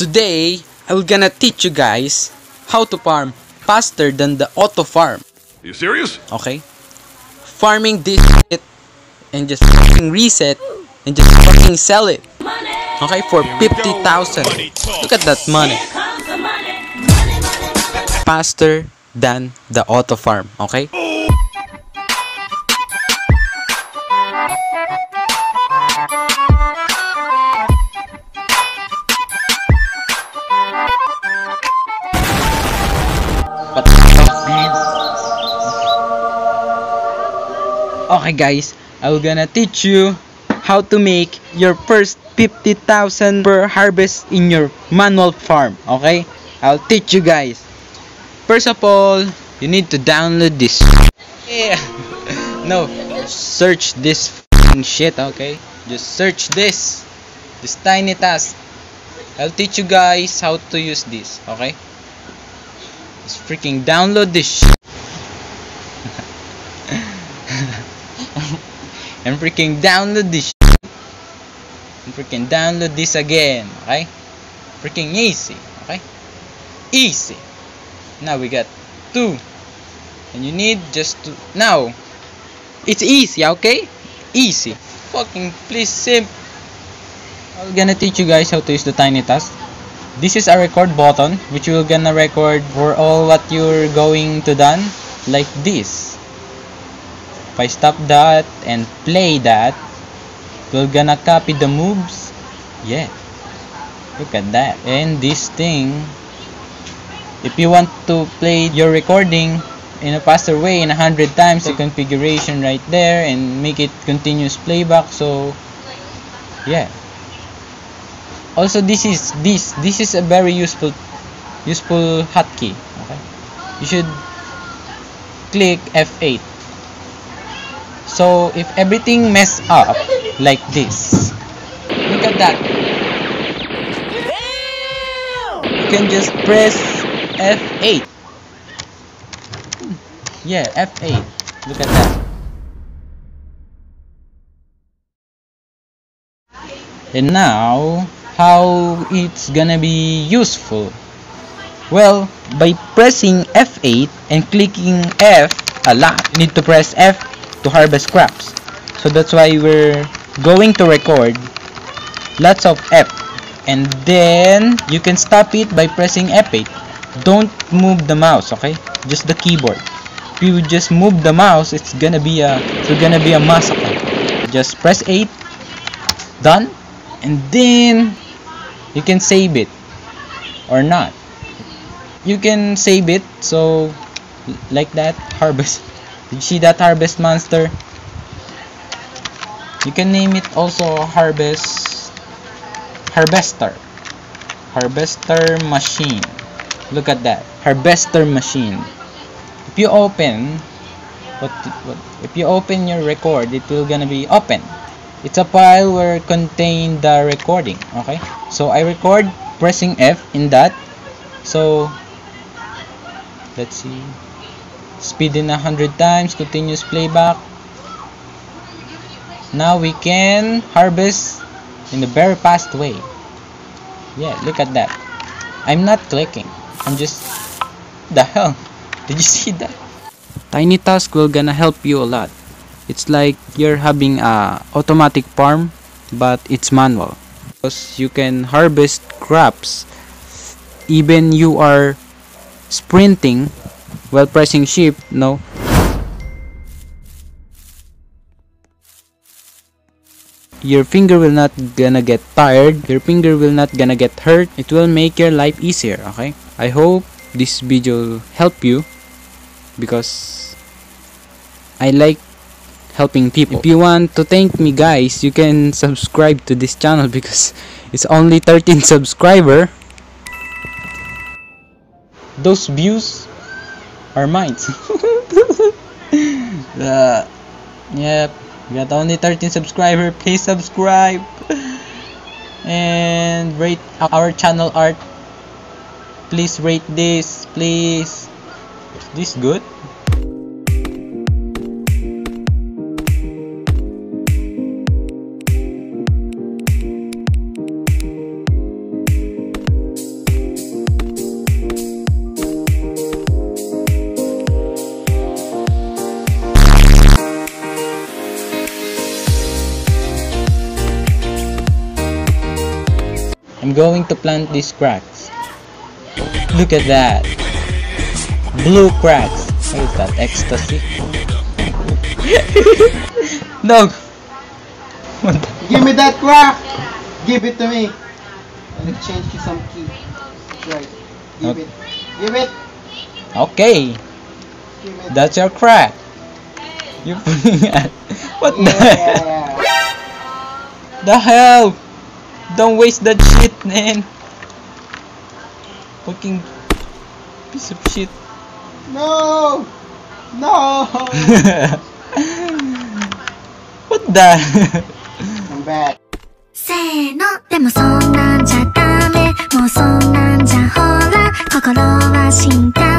Today, I will gonna teach you guys how to farm faster than the auto farm. You serious? Okay? Farming this shit and just fucking reset and just fucking sell it. Okay, for 50,000. Look at that money. Faster than the auto farm, okay? What the fuck, man? Okay guys, I will gonna teach you how to make your first 50,000 per harvest in your manual farm, okay? I'll teach you guys. First of all, you need to download this. Yeah. no, search this shit, okay? Just search this. This TinyTask. I'll teach you guys how to use this, okay? Freaking download this shit. and freaking download this shit. and freaking download this again okay freaking easy okay easy. Now we got two. And you need just to now. It's easy okay? Easy. Fucking please simp. I'm gonna teach you guys how to use the TinyTask this is a record button which will gonna record for all what you're going to done like this. If I stop that and play that we're gonna copy the moves? Yeah. Look at that. And this thing if you want to play your recording in a faster way in a hundred times the configuration right there and make it continuous playback so yeah also this is this this is a very useful useful hotkey okay you should click F8 so if everything mess up like this, look at that. You can just press F8. Yeah, F8. Look at that. And now, how it's gonna be useful? Well, by pressing F8 and clicking F a lot, need to press F to harvest crops. So that's why we're going to record lots of F. And then you can stop it by pressing F8. Don't move the mouse, okay? Just the keyboard. If you just move the mouse, it's gonna be a it's gonna be a massacre. Just press 8. Done. And then you can save it or not. You can save it so like that harvest did you see that harvest monster? You can name it also harvest harvester. Harvester machine. Look at that. Harvester machine. If you open what, what if you open your record, it will gonna be open. It's a file where contain the recording. Okay? So I record pressing F in that. So let's see. Speed in a 100 times continuous playback. Now we can harvest in a very fast way. Yeah look at that. I'm not clicking. I'm just the hell? Did you see that? TinyTask will gonna help you a lot it's like you're having a automatic farm but it's manual. Because you can harvest crops. Even you are sprinting while pressing shift no? Your finger will not gonna get tired. Your finger will not gonna get hurt. It will make your life easier okay? I hope this video help you because i like helping people if you want to thank me guys you can subscribe to this channel because it's only 13 subscriber those views are mine. uh, yep, we got only 13 subscriber. Please subscribe and rate our channel art. Please rate this, please. Is this good? I'm going to plant these cracks. Look at that. Blue cracks. What is that? Ecstasy? no! What Give me that crack! Give it to me. I'll exchange you some key. Right. Give Okay. it. Give it. Okay, Give it. that's your crack. You're putting at what the hell? The hell? Don't waste that shit, man. Fucking piece of shit. No! No! what the? I'm back. せーのでもそんなんじゃダメもうそんなんじゃほら心は進化